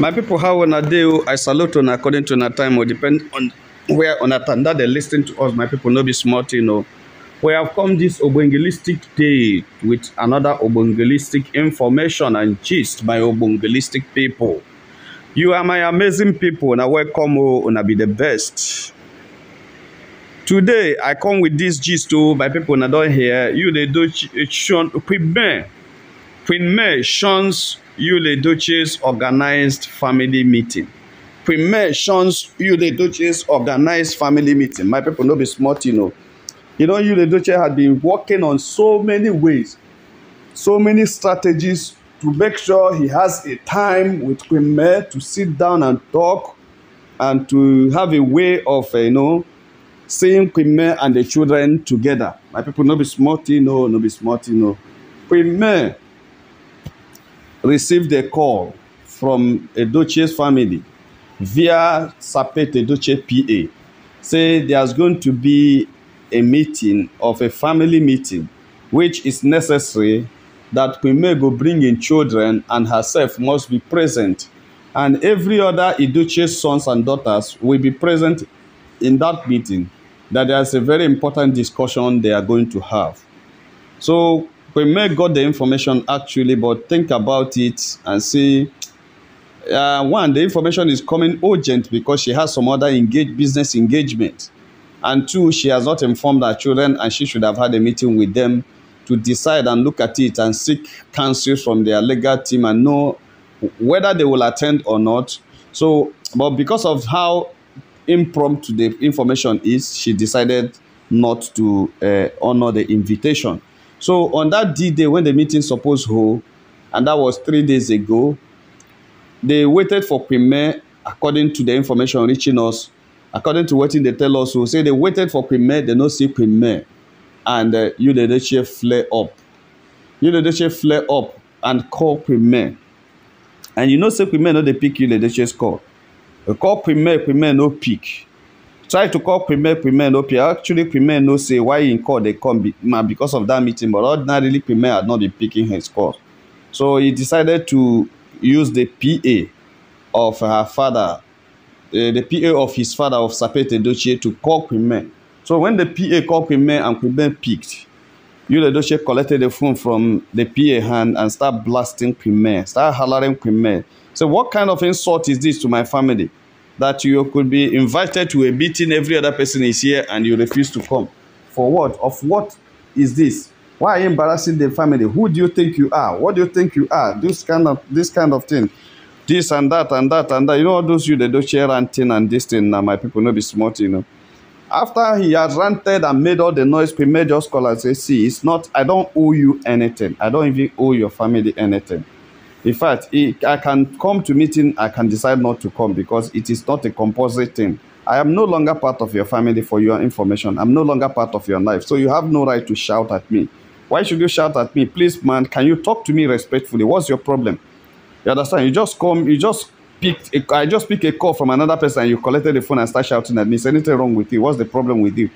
My people, how on a day I salute on according to our time or depend on where on a that they listen to us, my people, no be smart, you know. We have come this obangelistic day with another obangelistic information and gist by obangelistic people. You are my amazing people, and I welcome you, and I be the best. Today, I come with this gist to my people, and I don't hear you, they do Sean Queen May. Queen May shuns Yule Doche's organized family meeting. May shuns Yule Doche's organized family meeting. My people, no be smart, you know. You know, Yule Doche had been working on so many ways, so many strategies to make sure he has a time with May to sit down and talk and to have a way of, uh, you know, seeing May and the children together. My people, no be smart, you know, no be smart, you know. May received a call from Edochie's family via Sapet Edochie PA. Say there's going to be a meeting of a family meeting which is necessary that Queen go bring in children and herself must be present. And every other Edochie's sons and daughters will be present in that meeting. That there's a very important discussion they are going to have. So we may got the information actually, but think about it and see. Uh, one, the information is coming urgent because she has some other engage, business engagement. And two, she has not informed her children and she should have had a meeting with them to decide and look at it and seek counsel from their legal team and know whether they will attend or not. So, but because of how impromptu the information is, she decided not to uh, honor the invitation. So on that D-Day when the meeting supposed hold, and that was three days ago, they waited for Queen according to the information reaching us, according to what they tell us, so say they waited for Queen they no see Queen and uh, Yuledeche flare up. Yuledeche flare up and call Queen And you know say Queen no dey pick Yuledeche's call. They call Queen Queen no pick try to call premier premier no pay actually premier no say why im call dey come be because of that meeting but ordinarily premier had not been picking his call so he decided to use the pa of her father uh, the pa of his father of sapete dochie to call premier so when the pa called premier and premier picked Yul Edochie collected the phone from the PA hand and start blasting Premier, start hollering Premier. So what kind of insult is this to my family? That you could be invited to a meeting, every other person is here, and you refuse to come. For what? Of what is this? Why are you embarrassing the family? Who do you think you are? What do you think you are? This kind of this kind of thing. This and that and that and that. You know all those you they do share ranting and this thing now my people no be smart, you know. After he has ranted and made all the noise, Premier just call and say, see, it's not, I don't owe you anything. I don't even owe your family anything. In fact, I can come to meeting, I can decide not to come because it is not a composite thing. I am no longer part of your family for your information. I'm no longer part of your life. So you have no right to shout at me. Why should you shout at me? Please, man, can you talk to me respectfully? What's your problem? You understand? You just come, you just picked, a, I just pick a call from another person and you collected the phone and start shouting at me. Is anything wrong with you? What's the problem with you?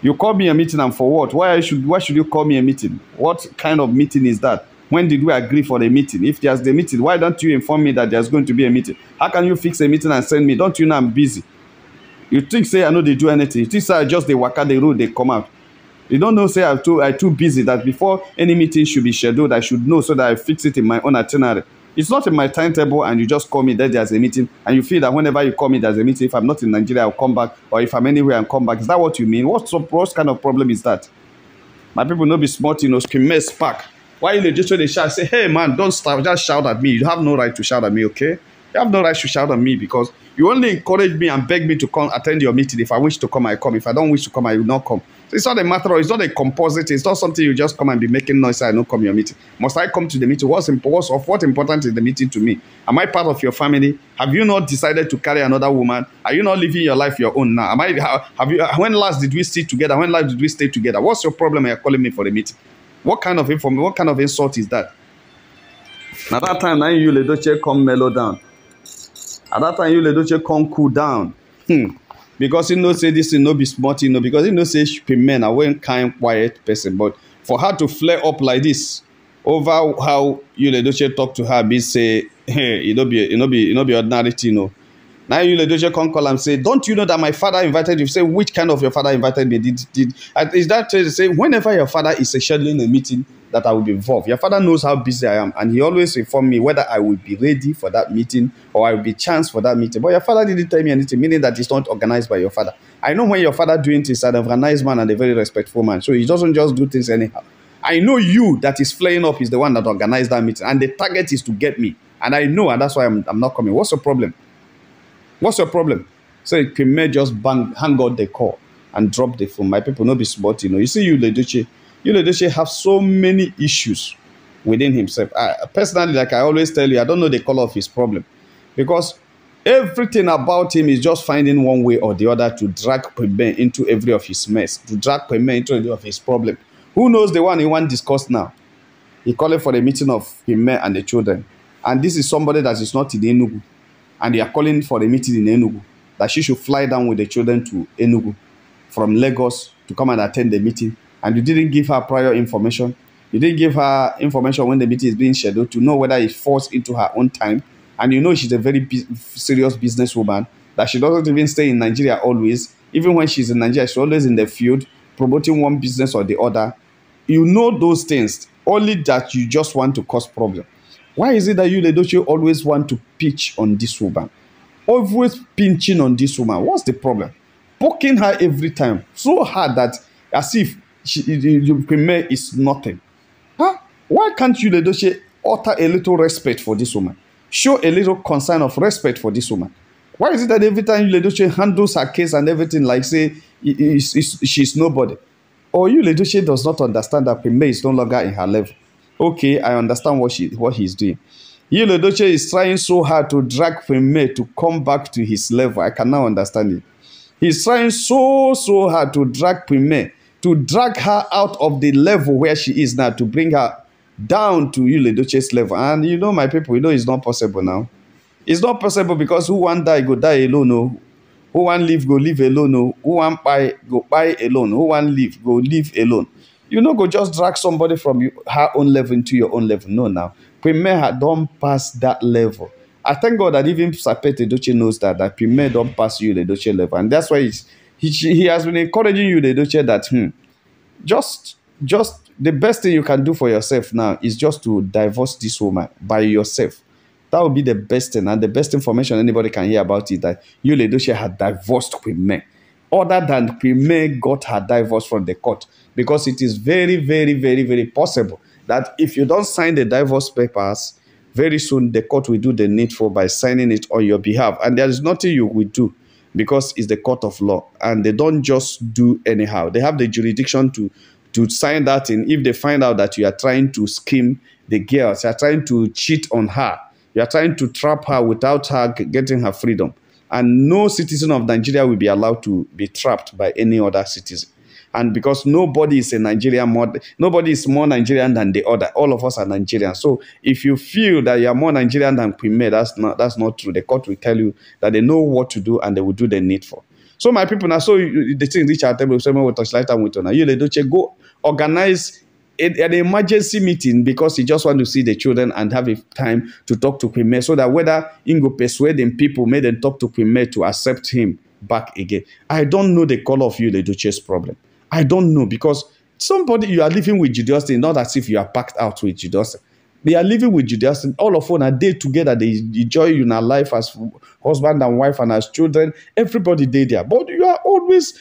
You call me a meeting and for what? Why should, why should you call me a meeting? What kind of meeting is that? When did we agree for the meeting? If there's the meeting, why don't you inform me that there's going to be a meeting? How can you fix a meeting and send me? Don't you know I'm busy? You think say I know they do anything. You think say I just they waka the road, they come out. You don't know say I'm too I too busy that before any meeting should be scheduled, I should know so that I fix it in my own itinerary. It's not in my timetable and you just call me that there's a meeting and you feel that whenever you call me there's a meeting, if I'm not in Nigeria, I'll come back or if I'm anywhere, I'll come back. Is that what you mean? What, what kind of problem is that? My people no be smart, you know, scream spark. Why you just they shout, say, hey man, don't stop, just shout at me. You have no right to shout at me, okay? You have no right to shout at me because you only encourage me and beg me to come attend your meeting. If I wish to come, I come. If I don't wish to come, I will not come. So it's not a matter of, it's not a composite. It's not something you just come and be making noise. I don't come your meeting. Must I come to the meeting? What's important? Of what important is the meeting to me? Am I part of your family? Have you not decided to carry another woman? Are you not living your life your own now? Am I? Have you? When last did we sit together? When last did we stay together? What's your problem? You're calling me for the meeting. What kind of information, what kind of insult is that? At that time, now you Ledoche come mellow down. At that time, you Ledoche come cool down. Hmm. Because you know say this is no be smart, you know, because you know say she be men, I one kind quiet person. But for her to flare up like this over how you Ledoche talk to her, be say hey, e no be e no be e no be ordinary thing o na Yul Edochie come call and say don't you know that my father invited you say which kind of your father invited me did did is that to say whenever your father is scheduling a meeting that I will be involved. Your father knows how busy I am, and he always inform me whether I will be ready for that meeting or I will be chance for that meeting. But your father didn't tell me anything, meaning that it's not organized by your father. I know when your father doing things, an organized man and a very respectful man, so he doesn't just do things anyhow. I know you that is flaying up is the one that organized that meeting, and the target is to get me. And I know, and that's why I'm, I'm not coming. What's the problem? What's your problem? So may just bang, hang out the call and drop the phone. My people, no be smart, you know. You see, you, Leduce, you, Leduce, have so many issues within himself. I, personally, like I always tell you, I don't know the color of his problem because everything about him is just finding one way or the other to drag Peme into every of his mess, to drag Peme into every of his problem. Who knows the one he want discuss now? He called for a meeting of Peme and the children. And this is somebody that is not in Enugu. And they are calling for a meeting in Enugu. That she should fly down with the children to Enugu from Lagos to come and attend the meeting. And you didn't give her prior information. You didn't give her information when the meeting is being scheduled to know whether it falls into her own time. And you know she's a very bu- serious businesswoman, that she doesn't even stay in Nigeria always. Even when she's in Nigeria, she's always in the field promoting one business or the other. You know those things, only that you just want to cause problem. Why is it that you, Ledoche, always want to pitch on this woman? Always pinching on this woman. What's the problem? Poking her every time. So hard that as if she, your premier is nothing. Huh? Why can't you, Ledoche, utter a little respect for this woman? Show a little concern of respect for this woman. Why is it that every time you, Ledoche, handles her case and everything like say she's nobody? Or you, Ledoche, does not understand that premier is no longer in her level okay, I understand what she what he's doing. Yilodoche is trying so hard to drag Femme to come back to his level. I can now understand it. He's trying so so hard to drag Femme to drag her out of the level where she is now to bring her down to Yuledoche's level. And you know, my people, you know it's not possible now. It's not possible because who want die go die alone, no. Oh. Who want live go live alone, no. Oh. Who want buy go buy alone. Who want live go live alone. You know, go just drag somebody from you, her own level into your own level. No, now. Premier don't pass that level. I thank God that even Sapete Doche knows that, that Premier don't pass Yul Edochie level. And that's why he, he has been encouraging Yul Edochie that, hmm, just, just the best thing you can do for yourself now is just to divorce this woman by yourself. That would be the best thing. And the best information anybody can hear about it that Yul Edochie, had divorced Premier other than Premier got her divorce from the court because it is very, very, very, very possible that if you don't sign the divorce papers, very soon the court will do the needful by signing it on your behalf. And there is nothing you will do because it's the court of law and they don't just do anyhow. They have the jurisdiction to to sign that in if they find out that you are trying to scheme the girls, you are trying to cheat on her, you are trying to trap her without her getting her freedom and no citizen of Nigeria will be allowed to be trapped by any other citizen. And because nobody is a Nigerian more, nobody is more Nigerian than the other. All of us are Nigerian. So if you feel that you are more Nigerian than Queen that's not that's not true. The court will tell you that they know what to do and they will do the needful. So my people now, so the thing reach table, someone will touch light and with on. You let go organize an emergency meeting because he just want to see the children and have a time to talk to Queen so that whether Ingo go persuade them people, made them talk to Queen to accept him back again. I don't know the color of you, the Duchess problem. I don't know because somebody you are living with Judy Austin, not as if you are packed out with Judy Austin. They are living with Judy Austin. All of them are day together. They enjoy you in our life as husband and wife and as children. Everybody day there. But you are always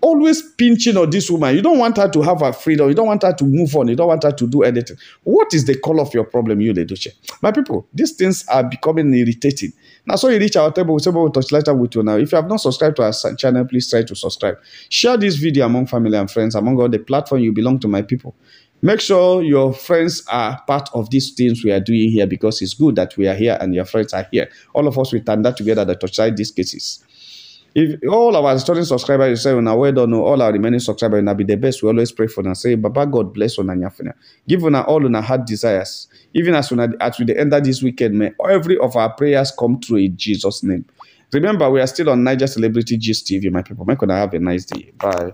always pinching on this woman. You don't want her to have her freedom. You don't want her to move on. You don't want her to do anything. What is the call of your problem, Yul Edochie? My people, these things are becoming irritating. Now, so you reach our table, we say we'll touch later with you now. If you have not subscribed to our channel, please try to subscribe. Share this video among family and friends, among all the platform you belong to, my people. Make sure your friends are part of these things we are doing here because it's good that we are here and your friends are here. All of us, we that together to touch these cases. If all our returning subscribers you say, "Now well done," oh. all our remaining subscribers now be the best. We always pray for them. Say, "Baba God bless on nyafina. Give on all on heart desires. Even as we as we end of this weekend, may every of our prayers come true in Jesus' name." Remember, we are still on Naija Celebrity Gist TV, my people. Make sure have a nice day. Bye.